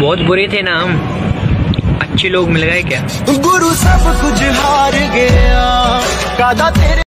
बहुत बुरे थे ना हम। अच्छे लोग मिल गए क्या? गुरु सब कुछ हार गया। कादा